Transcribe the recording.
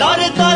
darda